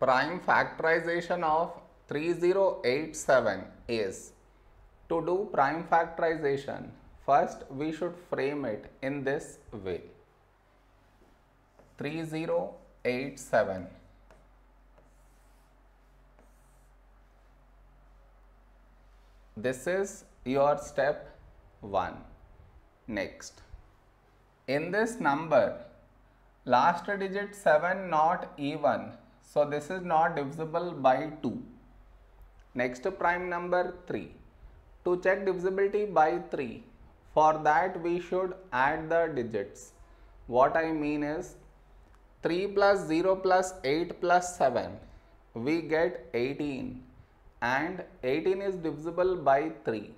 prime factorization of 3087 is to do prime factorization first we should frame it in this way. 3087 this is your step 1 next. In this number last digit 7 not even so this is not divisible by 2 next prime number 3 to check divisibility by 3 for that we should add the digits. What i mean is 3 plus 0 plus 8 plus 7 we get 18 and 18 is divisible by 3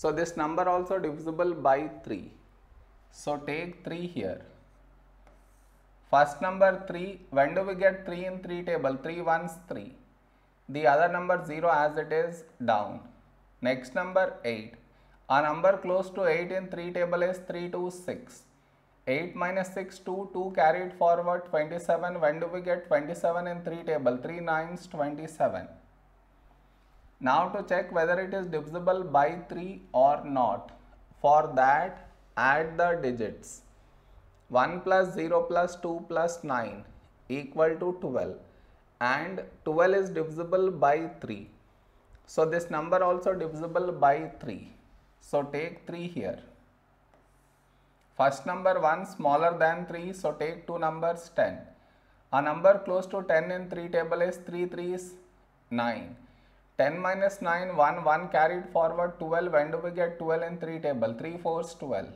so this number also divisible by 3 so take 3 here first number 3 when do we get 3 in 3 table? 3 ones 3 the other number 0 as it is down. Next number 8 a number close to 8 in 3 table is 3 to 6 8 minus 6 2 2 carried forward 27 when do we get 27 in 3 table? 3 nines 27 now to check whether it is divisible by 3 or not. For that add the digits 1 plus 0 plus 2 plus 9 equal to 12 and 12 is divisible by 3 so this number also divisible by 3 so take 3 here First number 1 smaller than 3 so take two numbers 10. A number close to 10 in 3 table is 3 3 is 9. 10 minus 9 1 1 carried forward 12 when do we get 12 in 3 table 3 4 is 12.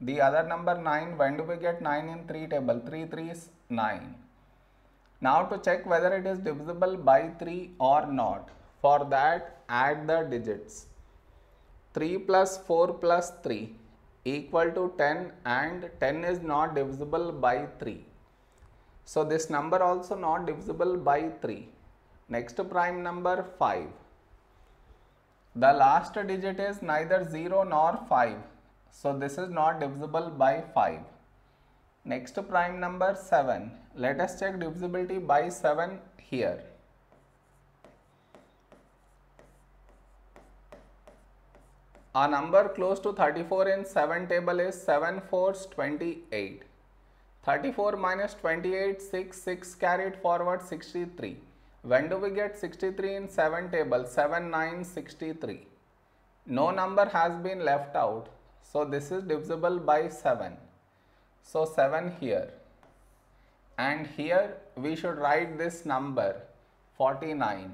The other number 9 when do we get 9 in 3 table 3 3 is 9. Now to check whether it is divisible by 3 or not for that add the digits 3 plus 4 plus 3 equal to 10 and 10 is not divisible by 3. So this number also not divisible by 3. Next prime number 5. The last digit is neither 0 nor 5. So this is not divisible by 5. Next prime number 7. Let us check divisibility by 7 here. A number close to 34 in 7 table is 7 4s 28. 34 minus 28 6 6 carried forward 63. When do we get 63 in 7 table 7 9 63. No number has been left out. So this is divisible by 7. So 7 here. And here we should write this number 49.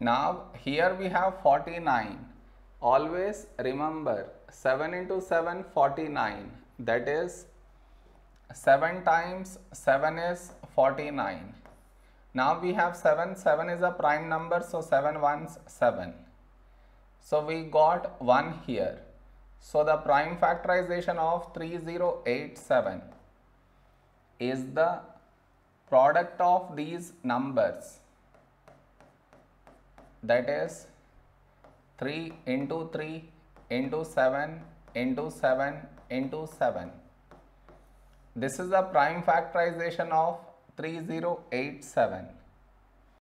Now here we have 49. Always remember 7 into 7 49 that is 7 times 7 is 49. Now we have 7, 7 is a prime number so 7 ones 7. So we got 1 here. So the prime factorization of 3087 is the product of these numbers that is 3 into 3 into 7 into 7 into 7. This is the prime factorization of 3087.